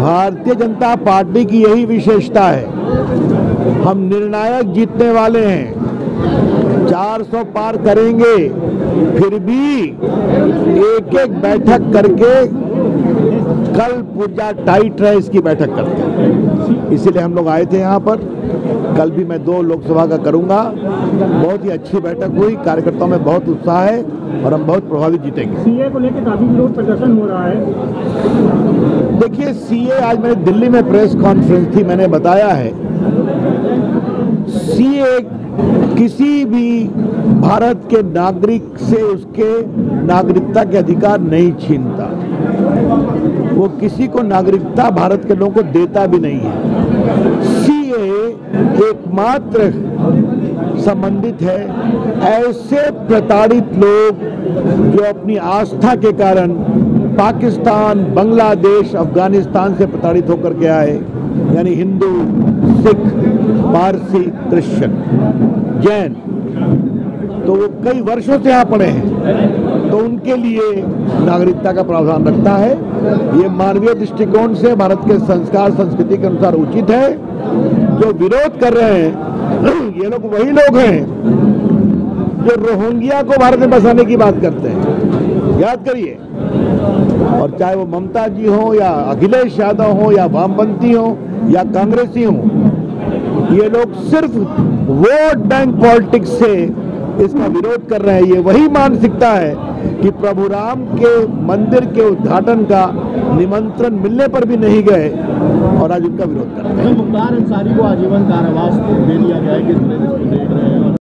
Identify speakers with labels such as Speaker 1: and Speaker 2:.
Speaker 1: Bharatiya Janata party की यही विशेषता है। हम निर्णायक जीतने वाले हैं। 400 पार करेंगे, फिर भी एक एक बैठक करके कल पूजा टाइट रहे इसकी बैठक करते हैं। इसीलिए हम लोग आए थे यहाँ पर। कल भी मैं दो लोकसभा का करूँगा। बहुत ही अच्छी बैठक हुई। कार्यकर्ताओं में बहुत उत्साह है और हम बहुत प्रभावित जीतेंगे।
Speaker 2: सीए को लेकर काफ़ी विरोध प्रदर्शन हो रहा है।
Speaker 1: देखिए सीए आज मैंने दिल्ली में प्रेस कॉन्फ्रेंस थी मैंने बताया है। सीए किसी भी भारत के नागरिक से उसके नागरिकता के अधिकार नहीं छीनता। वो किसी को नागरिकता भारत के लोगों को देता भी नहीं है। सीए एकमात्र संबंधित है, ऐसे प्रताड़ित लोग जो अपनी आस्था के कारण पाकिस्तान, बांग्लादेश, अफ़गानिस्तान से प्रताड़ित होकर के आए, यानी हिंदू, सिख, पारसी, क्रिश्चियन। जैन तो वो कई वर्षों से यहाँ पड़े हैं। तो उनके लिए नागरिकता का प्रावधान रखता है। ये मानवीय दृष्टिकोण से भारत के संस्कार, संस्कृति के अनुसार उचित है। जो विरोध कर रहे हैं, ये लोग वही लोग हैं जो रोहिंग्या को भारत में बसाने की बात करते हैं। याद करिए, और चाहे वो ममता जी हो या अखिलेश यादव हो या वामपंथी हो या कांग्रेसी हो, ये लोग सिर्फ़ वोट बैंक पॉलिटिक्स से इसका विरोध कर रहे हैं, ये वही मानसिकता है कि प्रभु राम के मंदिर के उद्घाटन का निमंत्रण मिलने पर भी नहीं गए और आज उनका विरोध कर रहे हैं।
Speaker 3: मुख्तार अंसारी को आजीवन कारावास दे दिया गया है किस देख रहे